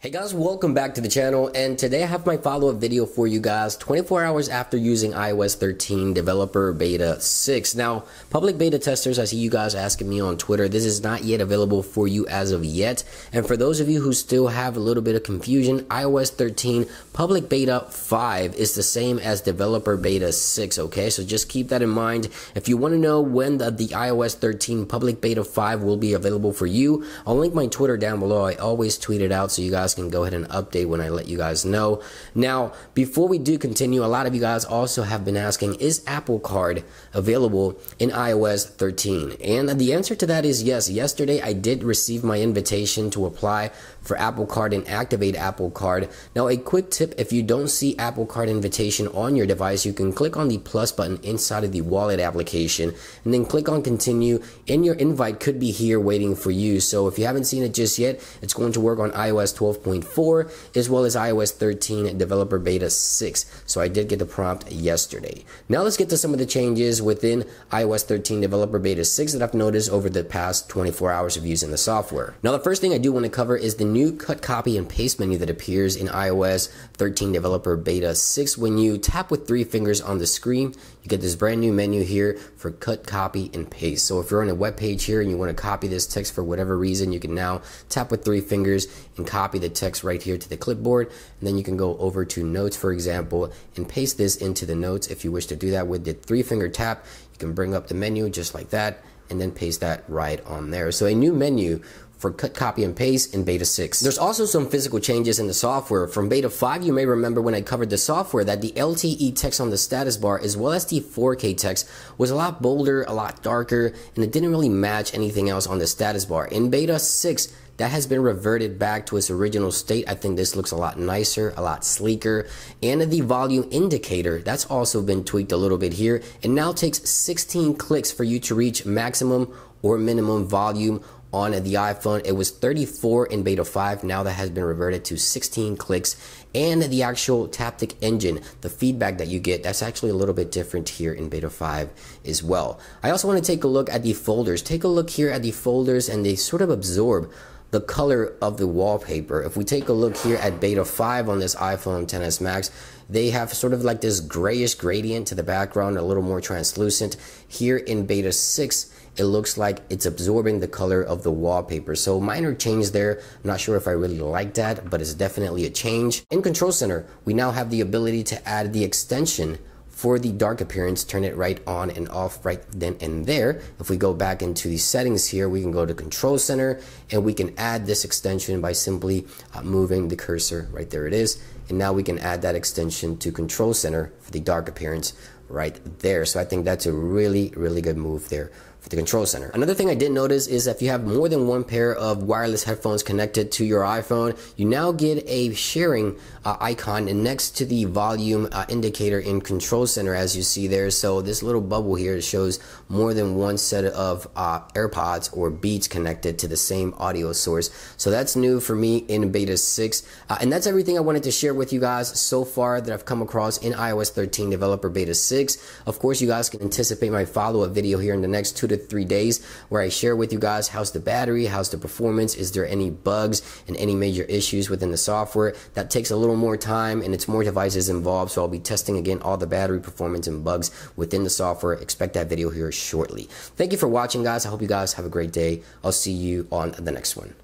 Hey guys, welcome back to the channel and today I have my follow-up video for you guys 24 hours after using iOS 13 developer beta 6. Now, public beta testers, I see you guys asking me on Twitter, this is not yet available for you as of yet. And for those of you who still have a little bit of confusion, iOS 13 public beta 5 is the same as developer beta 6, okay? So just keep that in mind. If you want to know when the, the iOS 13 public beta 5 will be available for you, I'll link my Twitter down below. I always tweet it out so you guys guys can go ahead and update when I let you guys know. Now, before we do continue, a lot of you guys also have been asking, is Apple Card available in iOS 13? And the answer to that is yes. Yesterday, I did receive my invitation to apply for Apple Card and activate Apple Card. Now, a quick tip, if you don't see Apple Card invitation on your device, you can click on the plus button inside of the wallet application and then click on continue and your invite could be here waiting for you. So if you haven't seen it just yet, it's going to work on iOS 12 12.4 as well as iOS 13 Developer Beta 6. So I did get the prompt yesterday. Now let's get to some of the changes within iOS 13 Developer Beta 6 that I've noticed over the past 24 hours of using the software. Now the first thing I do want to cover is the new cut copy and paste menu that appears in iOS 13 Developer Beta 6. When you tap with three fingers on the screen, you get this brand new menu here for cut, copy, and paste. So if you're on a web page here and you want to copy this text for whatever reason, you can now tap with three fingers and copy the text right here to the clipboard. And then you can go over to notes, for example, and paste this into the notes if you wish to do that with the three finger tap. You can bring up the menu just like that and then paste that right on there. So a new menu for cut, copy, and paste in beta 6. There's also some physical changes in the software. From beta 5, you may remember when I covered the software that the LTE text on the status bar as well as the 4K text was a lot bolder, a lot darker, and it didn't really match anything else on the status bar. In beta 6, that has been reverted back to its original state. I think this looks a lot nicer, a lot sleeker. And the volume indicator, that's also been tweaked a little bit here. It now takes 16 clicks for you to reach maximum or minimum volume on the iPhone. It was 34 in beta 5. Now that has been reverted to 16 clicks. And the actual Taptic engine, the feedback that you get, that's actually a little bit different here in beta 5 as well. I also want to take a look at the folders. Take a look here at the folders and they sort of absorb the color of the wallpaper. If we take a look here at beta 5 on this iPhone XS Max, they have sort of like this grayish gradient to the background, a little more translucent. Here in beta 6, it looks like it's absorbing the color of the wallpaper. So minor change there. Not sure if I really like that, but it's definitely a change. In Control Center, we now have the ability to add the extension for the dark appearance, turn it right on and off right then and there. If we go back into the settings here, we can go to Control Center and we can add this extension by simply uh, moving the cursor. Right there it is. And now we can add that extension to Control Center for the dark appearance right there. So I think that's a really, really good move there for the control center. Another thing I did notice is if you have more than one pair of wireless headphones connected to your iPhone, you now get a sharing uh, icon next to the volume uh, indicator in control center as you see there. So this little bubble here shows more than one set of uh, AirPods or Beats connected to the same audio source. So that's new for me in beta 6. Uh, and that's everything I wanted to share with you guys so far that I've come across in iOS 13 developer beta 6. Of course, you guys can anticipate my follow-up video here in the next two to three days where I share with you guys how's the battery, how's the performance, is there any bugs and any major issues within the software. That takes a little more time and it's more devices involved. So I'll be testing again all the battery performance and bugs within the software. Expect that video here shortly. Thank you for watching guys. I hope you guys have a great day. I'll see you on the next one.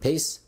Peace.